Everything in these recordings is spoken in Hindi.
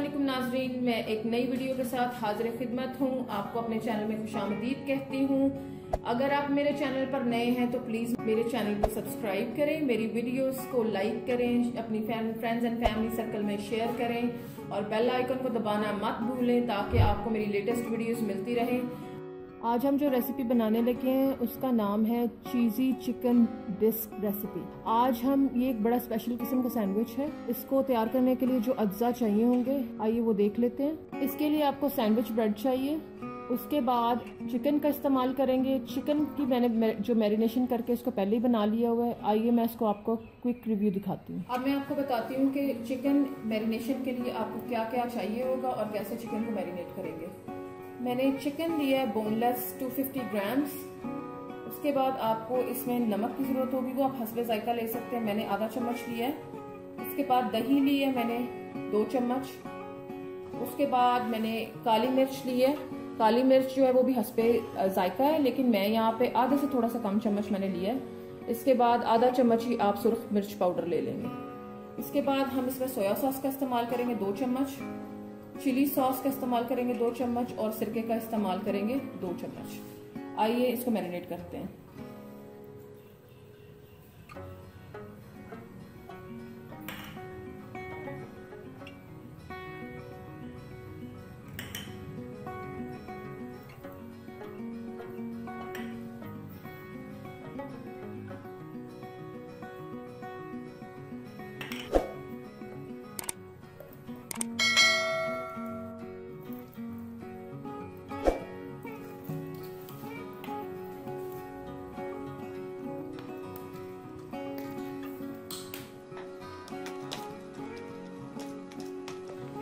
वालेकुम नाजरीन, मैं एक नई वीडियो के साथ हाजिर खिदमत हूँ। आपको अपने चैनल में खुश आमदीद कहती हूँ। अगर आप मेरे चैनल पर नए हैं तो प्लीज़ मेरे चैनल को सब्सक्राइब करें, मेरी वीडियोस को लाइक करें, अपनी फ्रेंड्स एंड फैमिली सर्कल में शेयर करें और बेल आइकन को दबाना मत भूलें ताकि आपको मेरी लेटेस्ट वीडियोस मिलती रहें। आज हम जो रेसिपी बनाने लगे हैं, उसका नाम है चीज़ी चिकन डिस्क रेसिपी आज हम, ये एक बड़ा स्पेशल किस्म का सैंडविच है। इसको तैयार करने के लिए जो अज्जा चाहिए होंगे, आइए वो देख लेते हैं। इसके लिए आपको सैंडविच ब्रेड चाहिए। उसके बाद चिकन का इस्तेमाल करेंगे। चिकन की मैंने जो मैरिनेशन करके इसको पहले ही बना लिया हुआ है। आइए मैं इसको आपको क्विक रिव्यू दिखाती हूँ। अब मैं आपको बताती हूँ कि चिकन मैरिनेशन के लिए आपको क्या क्या चाहिए होगा और कैसे चिकन को मैरिनेट करेंगे। मैंने चिकन लिया है बोनलेस 250 ग्राम्स उसके बाद आपको इसमें नमक की ज़रूरत होगी वो आप हसबे जायका ले सकते हैं। मैंने आधा चम्मच लिया है। उसके बाद दही ली है मैंने दो चम्मच. उसके बाद मैंने काली मिर्च ली है। काली मिर्च जो है वो भी हसबे जायका है, लेकिन मैं यहाँ पे आधे से थोड़ा सा कम चम्मच मैंने लिया है। इसके बाद आधा चम्मच ही आप सुरख मिर्च पाउडर ले लेंगे। इसके बाद हम इसमें सोया सॉस का इस्तेमाल करेंगे, दो चम्मच. चिली सॉस का इस्तेमाल करेंगे दो चम्मच और सिरके का इस्तेमाल करेंगे दो चम्मच। आइए इसको मैरिनेट करते हैं।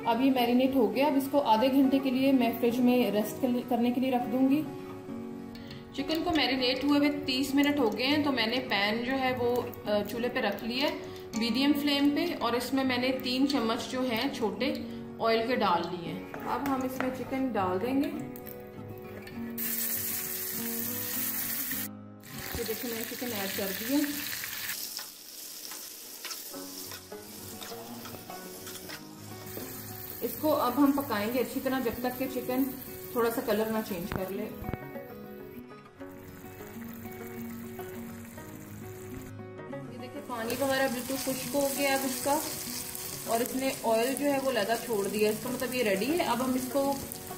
अब ये मैरिनेट हो गया। अब इसको आधे घंटे के लिए मैं फ्रिज में रेस्ट करने के लिए रख दूँगी। चिकन को मैरिनेट हुए हुए 30 मिनट हो गए हैं तो मैंने पैन जो है वो चूल्हे पे रख लिया है। मीडियम फ्लेम पे, और इसमें मैंने तीन चम्मच जो हैं छोटे ऑयल के डाल लिए अब हम इसमें चिकन डाल देंगे। तो देखिए मैंने चिकन ऐड कर दिया। इसको अब हम पकाएँगे अच्छी तरह जब तक के चिकन थोड़ा सा कलर ना चेंज कर ले। देखिए, पानी वगैरह बिल्कुल खुश्क हो गया अब इसका। और इसने ऑयल जो है वो लगा छोड़ दिया। इसका मतलब ये रेडी है। अब हम इसको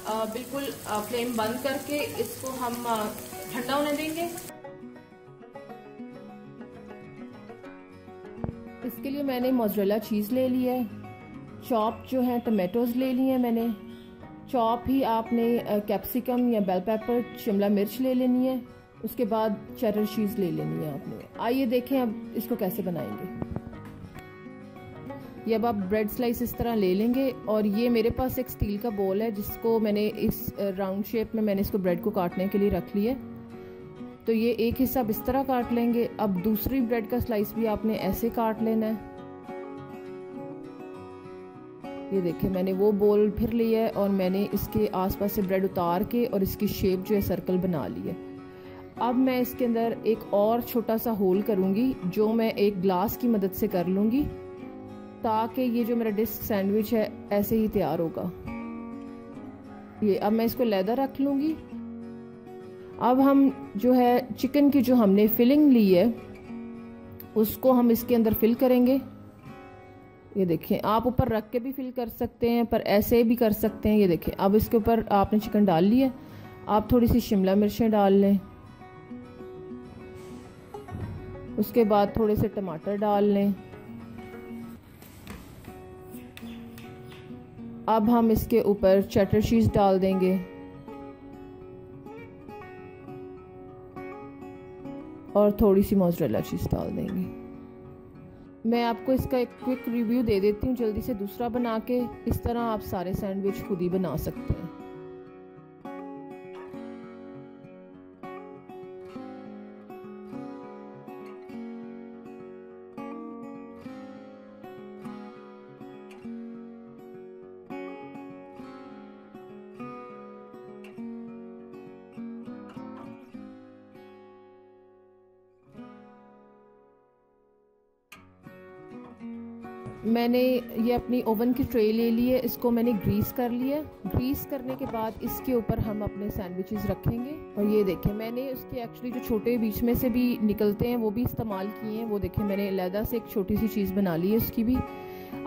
बिल्कुल फ्लेम बंद करके इसको हम ठंडा होने देंगे। इसके लिए मैंने मोजरेला चीज़ ले लिया है। चॉप जो है टमेटोज़ ले लिए मैंने। चॉप ही आपने कैप्सिकम या बेल पेपर शिमला मिर्च ले लेनी है। उसके बाद चटर चीज़ ले लेनी है आपने। आइए देखें अब इसको कैसे बनाएँगे। ये अब आप ब्रेड स्लाइस इस तरह ले लेंगे और ये मेरे पास एक स्टील का बोल है, जिसको मैंने इस राउंड शेप में मैंने इसको ब्रेड को काटने के लिए रख लिया तो ये एक हिस्सा आप इस तरह काट लेंगे। अब दूसरी ब्रेड का स्लाइस भी आपने ऐसे काट लेना है। ये देखिए मैंने वो बोल फिर लिया है और मैंने इसके आसपास से ब्रेड उतार के और इसकी शेप जो है, सर्कल बना ली है। अब मैं इसके अंदर एक और छोटा सा होल करूँगी, जो मैं एक ग्लास की मदद से कर लूँगी, ताकि ये जो मेरा डिस्क सैंडविच है, ऐसे ही तैयार होगा। ये, अब मैं इसको लेदर रख लूँगी। अब हम जो है, चिकन की जो हमने फिलिंग ली है, उसको हम इसके अंदर फिल करेंगे। ये देखें आप ऊपर रख के भी फिल कर सकते हैं, पर ऐसे भी कर सकते हैं। ये देखें अब इसके ऊपर आपने चिकन डाल लिया। आप थोड़ी सी शिमला मिर्चें डाल लें। उसके बाद थोड़े से टमाटर डाल लें। अब हम इसके ऊपर चटर चीज़ डाल देंगे। और थोड़ी सी मोजरेला चीज़ डाल देंगे। मैं आपको इसका एक क्विक रिव्यू दे देती हूँ। जल्दी से दूसरा बना के इस तरह आप सारे सैंडविच खुद ही बना सकते हैं। मैंने ये अपनी ओवन की ट्रे ले ली है, इसको मैंने ग्रीस कर लिया ग्रीस करने के बाद इसके ऊपर हम अपने सैंडविचेस रखेंगे। और ये देखें, मैंने उसके एक्चुअली जो छोटे बीच में से भी निकलते हैं, वो भी इस्तेमाल किए हैं। वो देखें, मैंने लहदा से एक छोटी सी चीज़ बना ली है उसकी भी।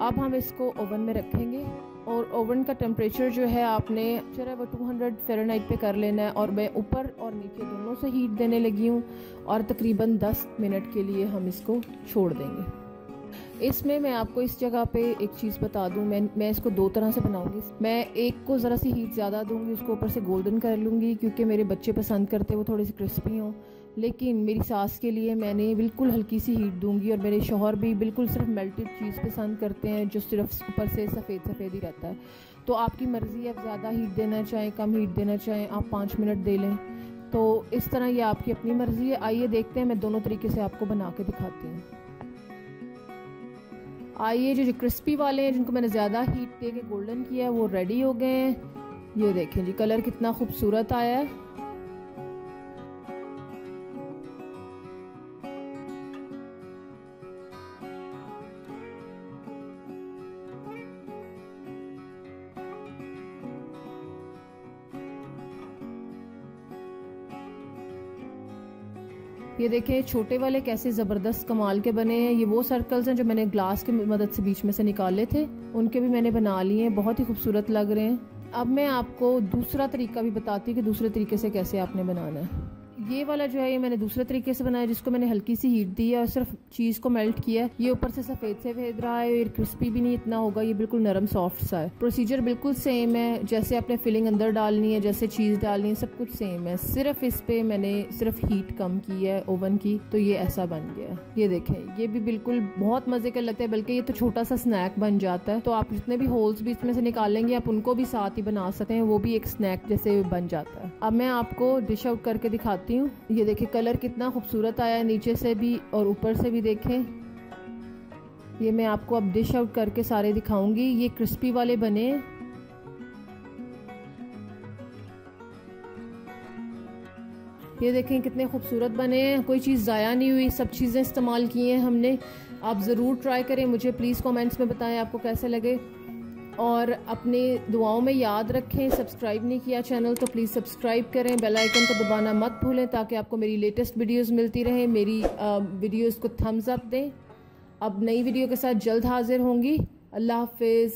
अब हम इसको ओवन में रखेंगे। और ओवन का टेम्परेचर जो है, आपने चलो वो 200 हंड्रेड फ़ारेनहाइट पे कर लेना है। और मैं ऊपर और नीचे दोनों से हीट देने लगी हूँ। और तकरीबन 10 मिनट के लिए हम इसको छोड़ देंगे। इसमें मैं आपको इस जगह पे एक चीज़ बता दूँ। मैं मैं इसको दो तरह से बनाऊँगी। मैं एक को ज़रा सी हीट ज़्यादा दूँगी, उसको ऊपर से गोल्डन कर लूँगी, क्योंकि मेरे बच्चे पसंद करते वो थोड़ी सी क्रिस्पी हों। लेकिन मेरी सास के लिए मैंने बिल्कुल हल्की सी हीट दूँगी और मेरे शोहर भी बिल्कुल सिर्फ़ मेल्टेड चीज़ पसंद करते हैं, जो सिर्फ़ ऊपर से सफ़ेद सफ़ेद ही रहता है। तो आपकी मर्ज़ी आप ज़्यादा हीट देना चाहें, कम हीट देना चाहें, आप पाँच मिनट दे लें। तो इस तरह ये आपकी अपनी मर्ज़ी है। आइए देखते हैं, मैं दोनों तरीके से आपको बना के दिखाती हूँ। आइए जो जो क्रिस्पी वाले हैं, जिनको मैंने ज़्यादा हीट दे के गोल्डन किया है, वो रेडी हो गए हैं। ये देखें जी कलर कितना खूबसूरत आया है। ये देखें, छोटे वाले कैसे ज़बरदस्त कमाल के बने हैं। ये वो सर्कल्स हैं जो मैंने ग्लास की मदद से बीच में से निकाले थे। उनके भी मैंने बना लिए हैं। बहुत ही खूबसूरत लग रहे हैं। अब मैं आपको दूसरा तरीका भी बताती हूँ कि दूसरे तरीके से कैसे आपने बनाना है। ये वाला जो है, ये मैंने दूसरे तरीके से बनाया, जिसको मैंने हल्की सी हीट दी है और सिर्फ़ चीज़ को मेल्ट किया है। ये ऊपर से सफ़ेद से भेद रहा है ये क्रिस्पी भी नहीं इतना होगा, ये बिल्कुल नरम सॉफ्ट सा है। प्रोसीजर बिल्कुल सेम है, जैसे आपने फिलिंग अंदर डालनी है, जैसे चीज़ डालनी है, सब कुछ सेम है। सिर्फ़ इस पे मैंने सिर्फ़ हीट कम की है ओवन की तो ये ऐसा बन गया ये देखें, ये भी बिल्कुल बहुत मज़े का लगता है, बल्कि ये तो छोटा सा स्नैक बन जाता है। तो आप जितने भी होल्स भी इसमें से निकालेंगे, आप उनको भी साथ ही बना सकते हैं, वो भी एक स्नैक जैसे बन जाता है। अब मैं आपको डिश आउट करके दिखाती हूँ। ये देखिए, कलर कितना खूबसूरत आया है, नीचे से भी और ऊपर से भी देखें। ये मैं आपको अब डिश आउट करके सारे दिखाऊँगी। ये क्रिस्पी वाले बने ये देखें, कितने खूबसूरत बने हैं। कोई चीज़ ज़ाया नहीं हुई, सब चीज़ें इस्तेमाल की हैं हमने। आप ज़रूर ट्राई करें। मुझे प्लीज़ कमेंट्स में बताएँ आपको कैसे लगे। और अपने दुआओं में याद रखें सब्सक्राइब नहीं किया चैनल तो प्लीज़ सब्सक्राइब करें। बेल आइकन को दबाना मत भूलें ताकि आपको मेरी लेटेस्ट वीडियोस मिलती रहें। मेरी वीडियोस को थम्स अप दें। अब नई वीडियो के साथ जल्द हाजिर होंगी। अल्लाह हाफिज़।